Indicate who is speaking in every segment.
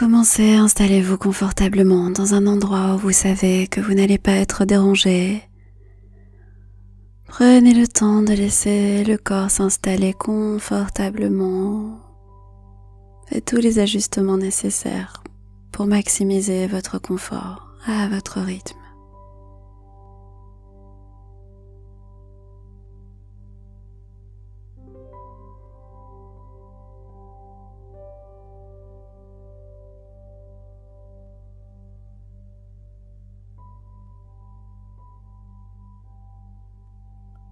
Speaker 1: commencer, installez-vous confortablement dans un endroit où vous savez que vous n'allez pas être dérangé. Prenez le temps de laisser le corps s'installer confortablement. Faites tous les ajustements nécessaires pour maximiser votre confort à votre rythme.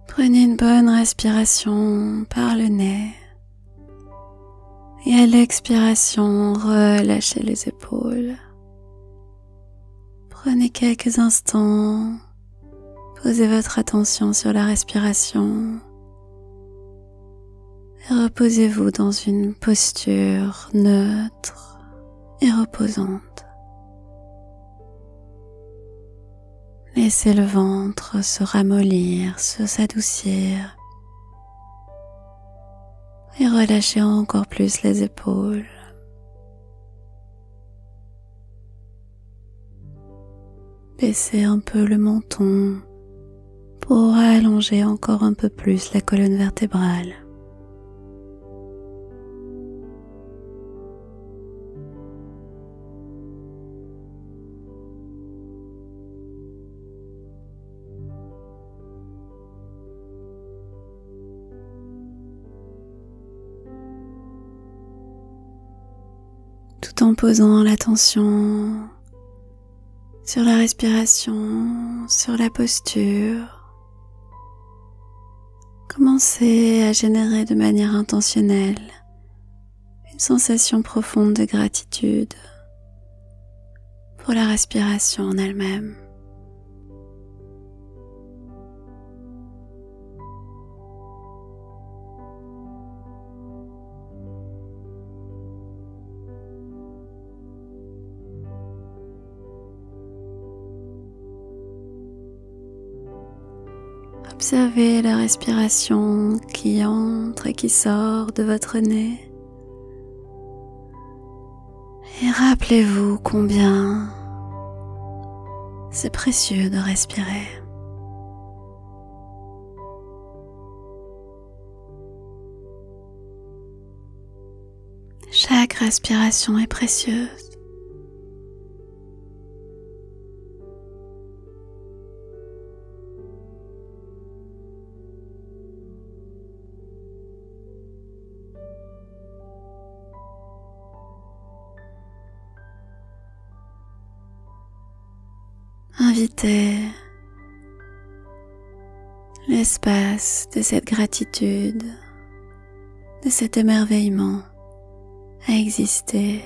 Speaker 1: Prenez une bonne respiration par le nez. Et à l'expiration, relâchez les épaules. Prenez quelques instants. Posez votre attention sur la respiration. Et reposez-vous dans une posture neutre et reposante. Laissez le ventre se ramollir, se s'adoucir et relâchez encore plus les épaules. Baissez un peu le menton pour allonger encore un peu plus la colonne vertébrale. Posant l'attention sur la respiration, sur la posture. Commencez à générer de manière intentionnelle une sensation profonde de gratitude pour la respiration en elle-même. Observez la respiration qui entre et qui sort de votre nez. Et rappelez-vous combien c'est précieux de respirer. Chaque respiration est précieuse. De cette gratitude, de cet émerveillement à exister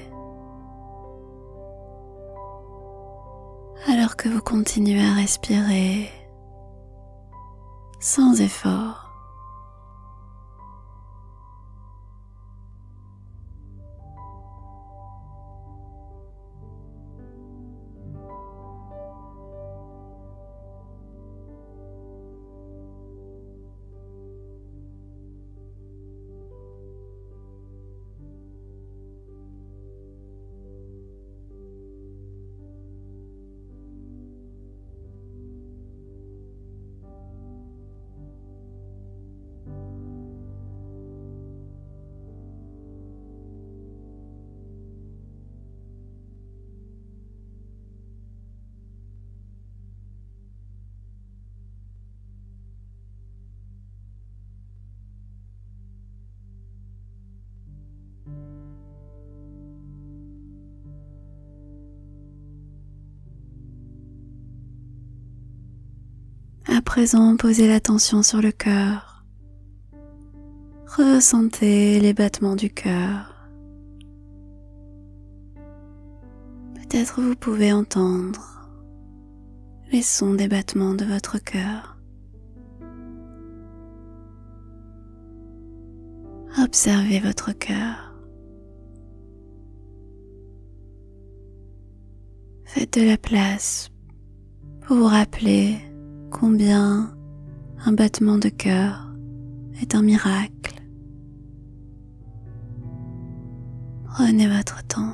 Speaker 1: alors que vous continuez à respirer sans effort. Présent, posez l'attention sur le cœur. Ressentez les battements du cœur. Peut-être vous pouvez entendre les sons des battements de votre cœur. Observez votre cœur. Faites de la place pour vous rappeler combien un battement de cœur est un miracle. Prenez votre temps.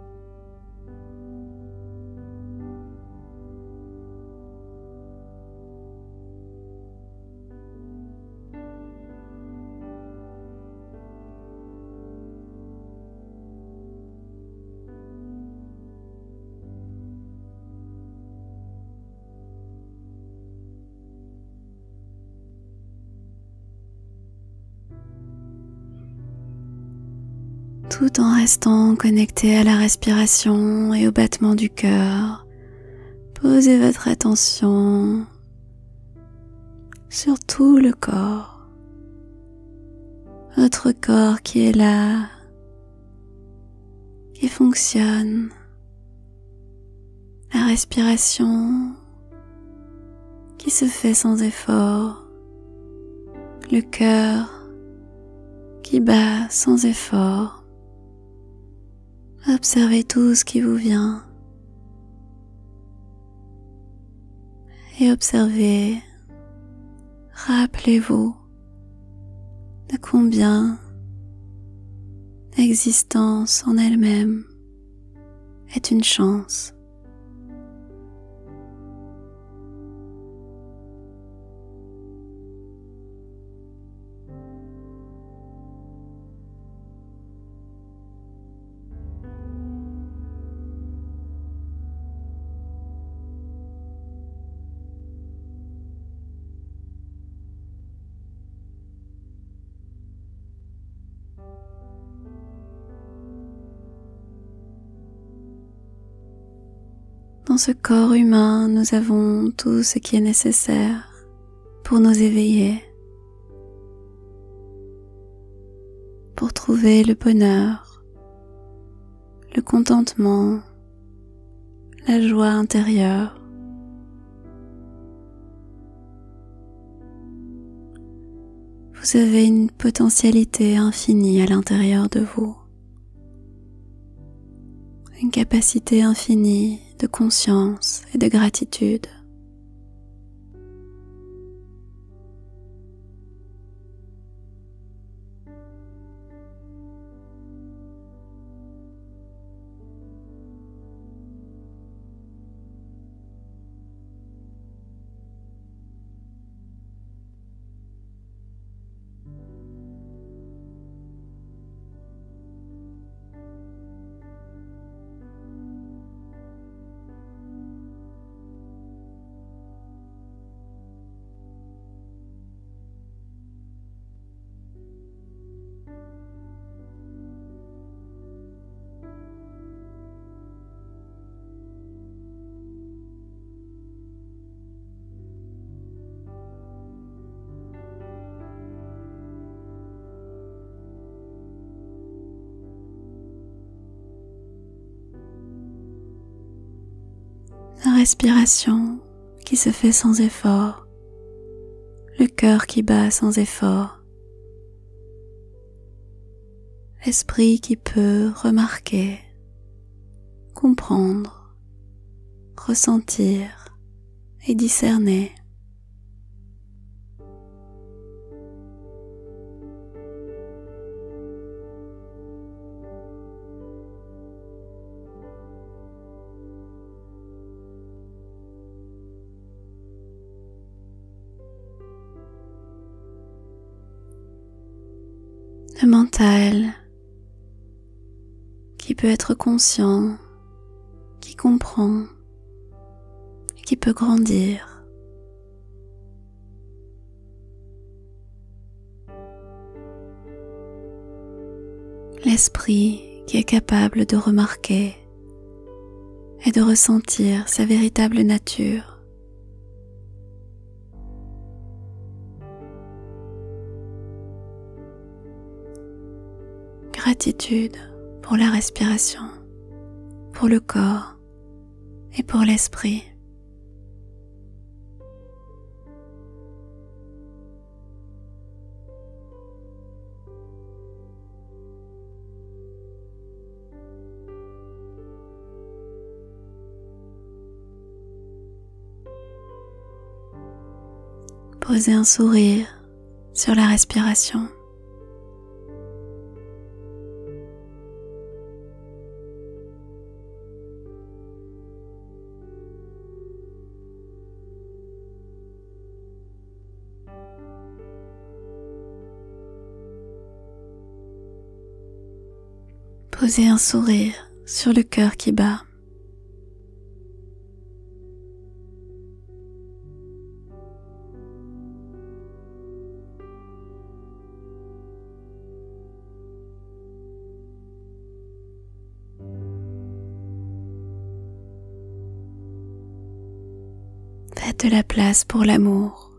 Speaker 1: tout en restant connecté à la respiration et au battement du cœur. Posez votre attention sur tout le corps, votre corps qui est là, qui fonctionne, la respiration qui se fait sans effort, le cœur qui bat sans effort. Observez tout ce qui vous vient et observez, rappelez-vous de combien l'existence en elle-même est une chance. Dans ce corps humain, nous avons tout ce qui est nécessaire pour nous éveiller, pour trouver le bonheur, le contentement, la joie intérieure. Vous avez une potentialité infinie à l'intérieur de vous, une capacité infinie de conscience et de gratitude. La respiration qui se fait sans effort, le cœur qui bat sans effort, l'esprit qui peut remarquer, comprendre, ressentir et discerner. Le mental qui peut être conscient, qui comprend et qui peut grandir. L'esprit qui est capable de remarquer et de ressentir sa véritable nature. Pour la respiration, pour le corps et pour l'esprit. Posez un sourire sur la respiration. Posez un sourire sur le cœur qui bat. Faites de la place pour l'amour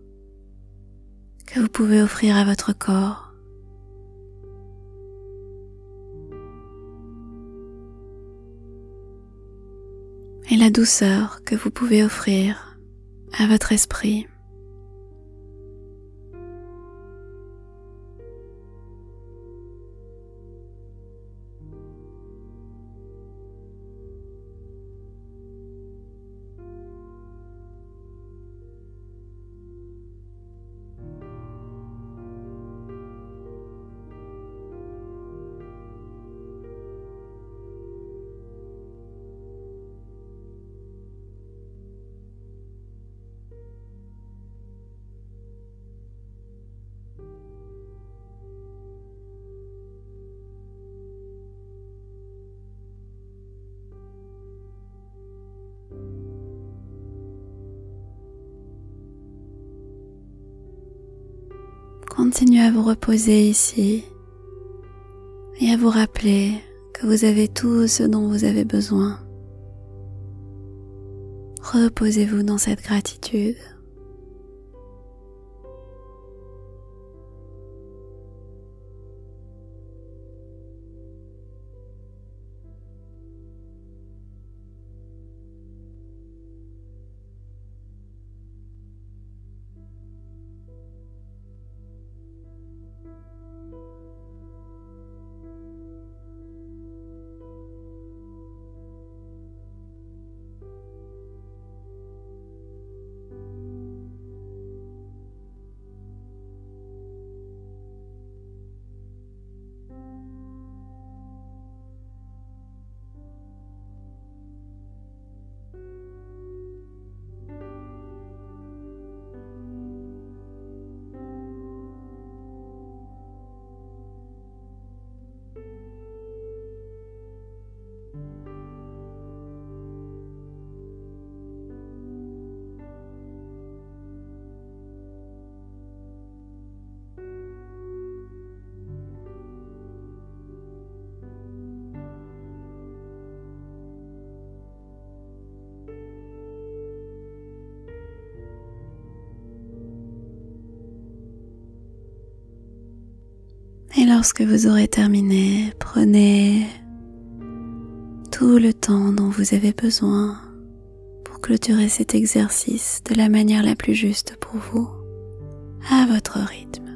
Speaker 1: que vous pouvez offrir à votre corps. Et la douceur que vous pouvez offrir à votre esprit. Continuez à vous reposer ici et à vous rappeler que vous avez tout ce dont vous avez besoin. Reposez-vous dans cette gratitude. Lorsque vous aurez terminé, prenez tout le temps dont vous avez besoin pour clôturer cet exercice de la manière la plus juste pour vous, à votre rythme.